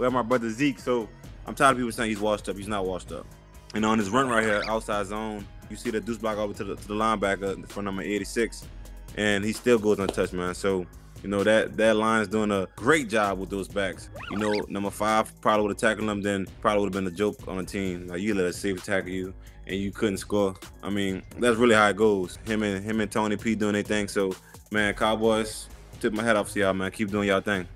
we have my brother Zeke. So I'm tired of people saying he's washed up. He's not washed up. And on his run right here, outside zone, you see the deuce block over to the, to the linebacker for number 86, and he still goes untouched, man. So you know that that line is doing a great job with those backs. You know, number five probably would have tackled him, then probably would have been a joke on the team. Like you let a safety tackle you and you couldn't score. I mean, that's really how it goes. Him and him and Tony P doing their thing. So man, Cowboys, tip my hat off to y'all, man. Keep doing y'all thing.